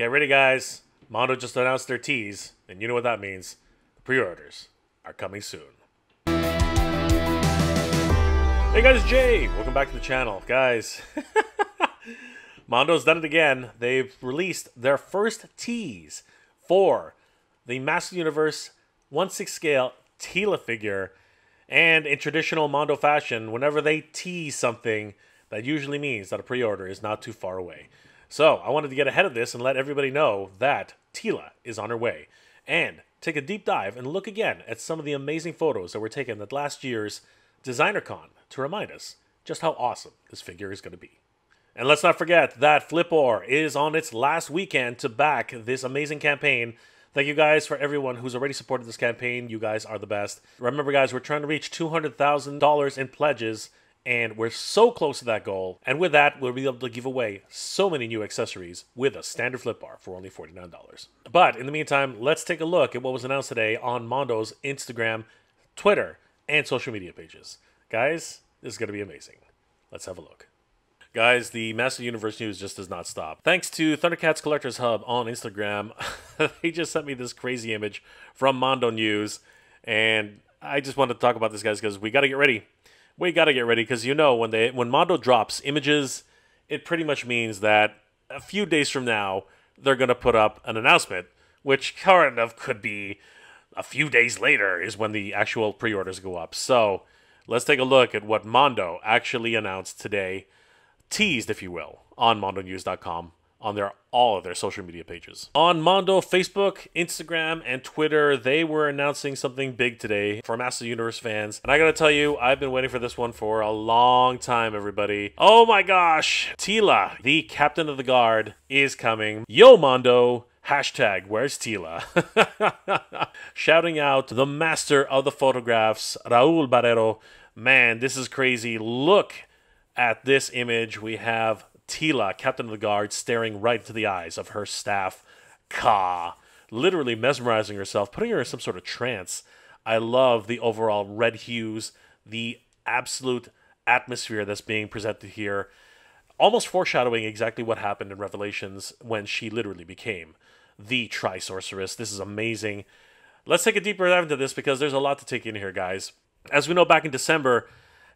Get ready, guys. Mondo just announced their teas, and you know what that means. Pre-orders are coming soon. Hey guys, Jay! Welcome back to the channel. Guys, Mondo's done it again. They've released their first teas for the Master Universe 1 6 scale Teela figure. And in traditional Mondo fashion, whenever they tease something, that usually means that a pre-order is not too far away. So I wanted to get ahead of this and let everybody know that Teela is on her way. And take a deep dive and look again at some of the amazing photos that were taken at last year's DesignerCon to remind us just how awesome this figure is going to be. And let's not forget that Flip-Or is on its last weekend to back this amazing campaign. Thank you guys for everyone who's already supported this campaign. You guys are the best. Remember, guys, we're trying to reach $200,000 in pledges, and we're so close to that goal. And with that, we'll be able to give away so many new accessories with a standard Flip-Or for only $49. But in the meantime, let's take a look at what was announced today on Mondo's Instagram, Twitter, and social media pages. Guys, this is going to be amazing. Let's have a look. Guys, the Master Universe news just does not stop. Thanks to Thundercats Collectors Hub on Instagram, they just sent me this crazy image from Mondo News, and I just wanted to talk about this, guys, because we got to get ready. We got to get ready because you know when they when Mondo drops images, it pretty much means that a few days from now they're gonna put up an announcement, which kind of could be a few days later is when the actual pre-orders go up. So let's take a look at what Mondo actually announced today, teased, if you will, on mondonews.com on their all of their social media pages. On Mondo, Facebook, Instagram, and Twitter, they were announcing something big today for Master Universe fans. And I gotta tell you, I've been waiting for this one for a long time, everybody. Oh my gosh! Teela, the captain of the guard, is coming. Yo, Mondo! Hashtag, where's Teela? Shouting out the master of the photographs, Raul Barrero. Man, this is crazy. Look at this image. We have Teela, captain of the guard, staring right into the eyes of her staff, Ka, literally mesmerizing herself, putting her in some sort of trance. I love the overall red hues, the absolute atmosphere that's being presented here, almost foreshadowing exactly what happened in Revelations when she literally became the Tri Sorceress. This is amazing. Let's take a deeper dive into this because there's a lot to take in here, guys. As we know, back in December,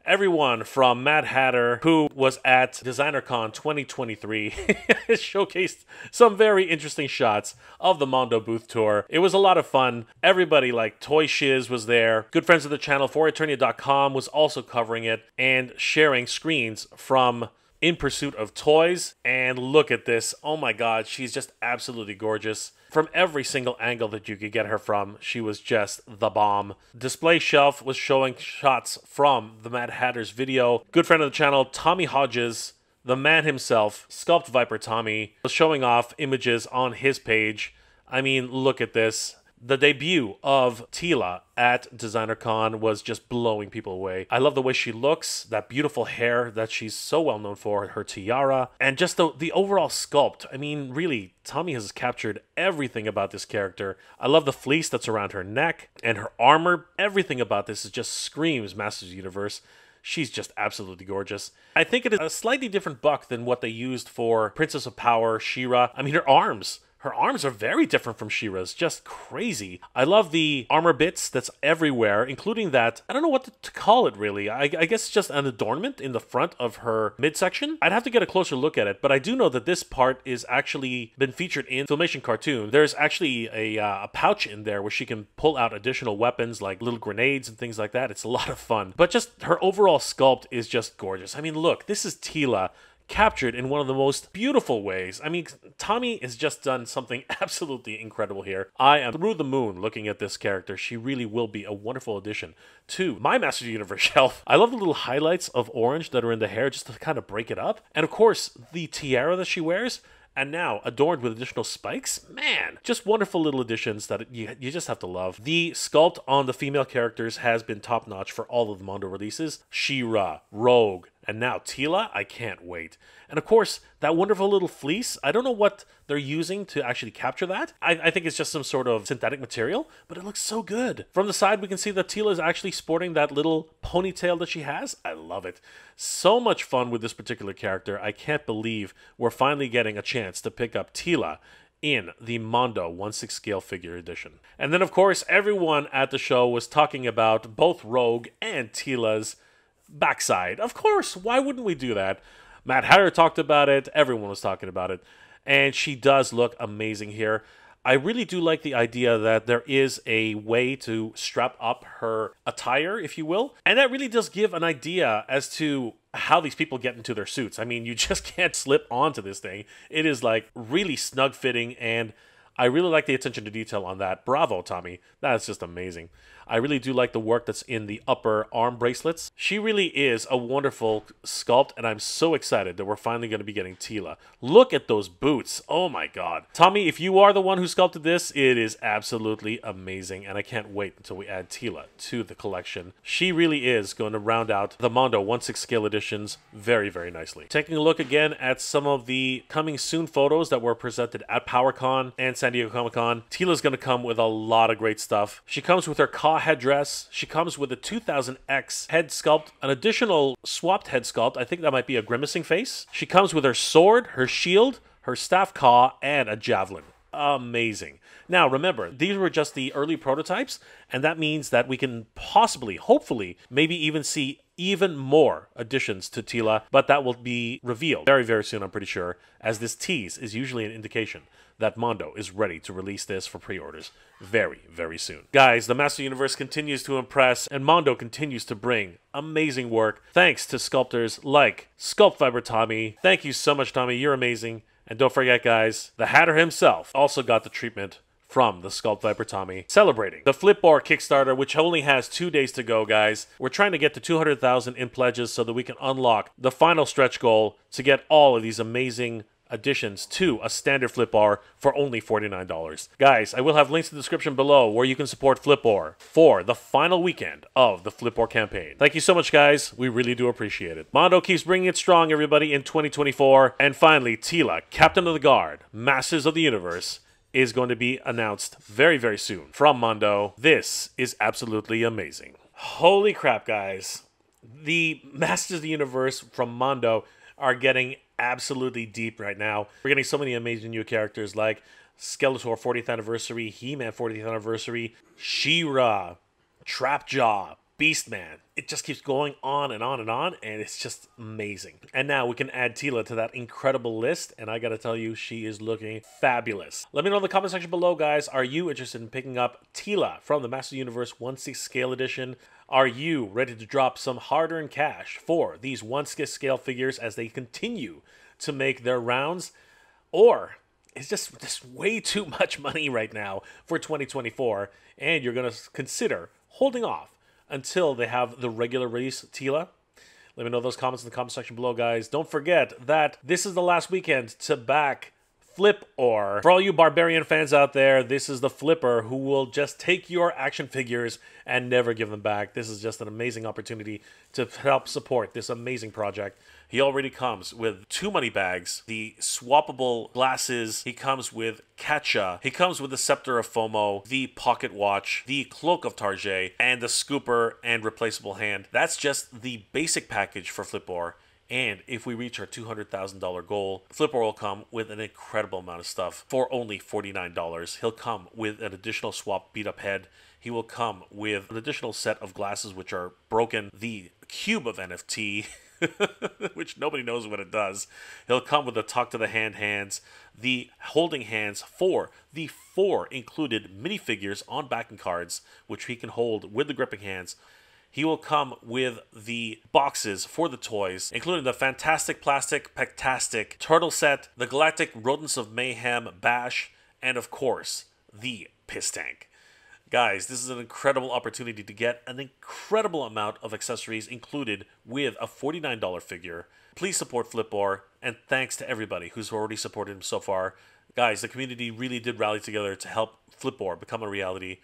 everyone from Mad Hatter, who was at DesignerCon 2023, showcased some very interesting shots of the Mondo booth tour. It was a lot of fun. Everybody like Toy Shiz was there. Good friends of the channel, ForEternia.com was also covering it and sharing screens from in pursuit of toys. And look at this. Oh my god, she's just absolutely gorgeous. From every single angle that you could get her from, she was just the bomb. Display Shelf was showing shots from the Mad Hatter's video. Good friend of the channel, Tommy Hodges, the man himself, Sculpt Viper Tommy, was showing off images on his page. I mean, look at this the debut of Teela at DesignerCon was just blowing people away. I love the way she looks, that beautiful hair that she's so well known for, her tiara, and just the, the overall sculpt. I mean, really, Tommy has captured everything about this character. I love the fleece that's around her neck and her armor. Everything about this is just screams Masters Universe. She's just absolutely gorgeous. I think it is a slightly different buck than what they used for Princess of Power, She-Ra. I mean, her arms her arms are very different from She-Ra's, just crazy. I love the armor bits that's everywhere, including that, I don't know what to call it really. I, I guess it's just an adornment in the front of her midsection. I'd have to get a closer look at it, but I do know that this part is actually been featured in Filmation Cartoon. There's actually a, uh, a pouch in there where she can pull out additional weapons like little grenades and things like that. It's a lot of fun. But just her overall sculpt is just gorgeous. I mean, look, this is Teela captured in one of the most beautiful ways. I mean, Tommy has just done something absolutely incredible here. I am through the moon looking at this character. She really will be a wonderful addition to my Master Universe shelf. I love the little highlights of orange that are in the hair just to kind of break it up. And of course, the tiara that she wears and now adorned with additional spikes. Man, just wonderful little additions that you, you just have to love. The sculpt on the female characters has been top notch for all of the Mondo releases. She-Ra, Rogue, and now Teela, I can't wait. And of course, that wonderful little fleece, I don't know what they're using to actually capture that. I, I, think it's just some sort of synthetic material, but it looks so good. From the side, we can see that Teela is actually sporting that little ponytail that she has. I love it. So much fun with this particular character. I can't believe we're finally getting a chance to pick up Teela in the Mondo 1 6 scale figure edition. And then, of course, everyone at the show was talking about both Rogue and Teela's backside. Of course, why wouldn't we do that? Matt Hatter talked about it, everyone was talking about it, and she does look amazing here. I really do like the idea that there is a way to strap up her attire, if you will. And that really does give an idea as to how these people get into their suits. I mean, you just can't slip onto this thing. It is like really snug fitting, and I really like the attention to detail on that. Bravo, Tommy. That's just amazing. I really do like the work that's in the upper arm bracelets. She really is a wonderful sculpt, and I'm so excited that we're finally going to be getting Teela. Look at those boots. Oh my god. Tommy, if you are the one who sculpted this, it is absolutely amazing, and I can't wait until we add Teela to the collection. She really is going to round out the Mondo 1/6 scale editions very, very nicely. Taking a look again at some of the coming soon photos that were presented at PowerCon and San Diego Comic Con. Teela's going to come with a lot of great stuff. She comes with her headdress. She comes with a 2000X head sculpt, an additional swapped head sculpt. I think that might be a grimacing face. She comes with her sword, her shield, her staff claw, and a javelin. Amazing. Now, remember, these were just the early prototypes, and that means that we can possibly, hopefully, maybe even see even more additions to Teela, but that will be revealed very, very soon, I'm pretty sure, as this tease is usually an indication that Mondo is ready to release this for pre orders very, very soon. Guys, the Master Universe continues to impress, and Mondo continues to bring amazing work thanks to sculptors like Sculpt Viper Tommy. Thank you so much, Tommy. You're amazing. And don't forget, guys, the Hatter himself also got the treatment from the Sculpt Viper Tommy, celebrating the Flip-Or Kickstarter, which only has two days to go, guys. We're trying to get to 200,000 in pledges so that we can unlock the final stretch goal to get all of these amazing additions to a standard Flip-Or for only $49. Guys, I will have links in the description below where you can support Flip-Or for the final weekend of the Flip-Or campaign. Thank you so much, guys. We really do appreciate it. Mondo keeps bringing it strong, everybody, in 2024. And finally, Teela, Captain of the Guard, Masters of the Universe, is going to be announced very, very soon from Mondo. This is absolutely amazing. Holy crap, guys. The Masters of the Universe from Mondo are getting absolutely deep right now. We're getting so many amazing new characters like Skeletor 40th anniversary, He-Man 40th anniversary, She-Ra, Trapjaw, Beastman. It just keeps going on and on and on, and it's just amazing. And now we can add Teela to that incredible list, and I gotta tell you, she is looking fabulous. Let me know in the comment section below, guys. Are you interested in picking up Teela from the Master Universe 1/6 Scale Edition? Are you ready to drop some hard-earned cash for these 1/6 scale figures as they continue to make their rounds? Or it's just just way too much money right now for 2024, and you're gonna consider holding off until they have the regular release Teela. Let me know those comments in the comment section below, guys. Don't forget that this is the last weekend to back Flip or. For all you Barbarian fans out there, this is the Flipper who will just take your action figures and never give them back. This is just an amazing opportunity to help support this amazing project. He already comes with two money bags, the swappable glasses. He comes with Katcha. He comes with the Scepter of FOMO, the Pocket Watch, the Cloak of Tarjay, and the Scooper and Replaceable Hand. That's just the basic package for Flip-Or. And if we reach our $200,000 goal, Flipper will come with an incredible amount of stuff for only $49. He'll come with an additional swap beat up head. He will come with an additional set of glasses which are broken, the cube of NFT, which nobody knows what it does. He'll come with the talk to the hand hands, the holding hands for the four included minifigures on backing cards, which he can hold with the gripping hands. He will come with the boxes for the toys, including the Fantastic Plastic Pectastic Turtle Set, the Galactic Rodents of Mayhem Bash, and of course, the Piss Tank. Guys, this is an incredible opportunity to get an incredible amount of accessories included with a $49 figure. Please support Flip-Or, and thanks to everybody who's already supported him so far. Guys, the community really did rally together to help Flip-Or become a reality.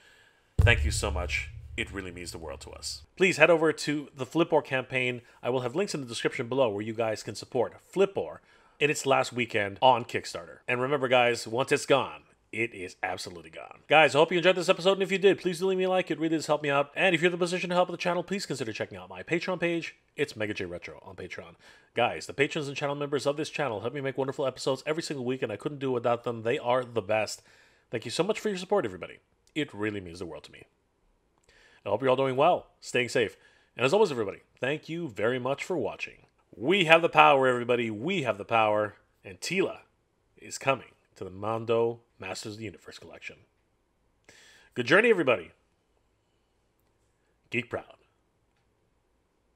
Thank you so much. It really means the world to us. Please head over to the Flip-Or campaign. I will have links in the description below where you guys can support Flip-Or in its last weekend on Kickstarter. And remember, guys, once it's gone, it is absolutely gone. Guys, I hope you enjoyed this episode, and if you did, please do leave me a like. It really does help me out. And if you're in the position to help the channel, please consider checking out my Patreon page it's Mega Jay Retro on Patreon. Guys, the patrons and channel members of this channel help me make wonderful episodes every single week, and I couldn't do it without them. They are the best. Thank you so much for your support, everybody. It really means the world to me. I hope you're all doing well, staying safe. And as always, everybody, thank you very much for watching. We have the power, everybody. We have the power. And Teela is coming to the Mondo Masters of the Universe collection. Good journey, everybody. Geek proud.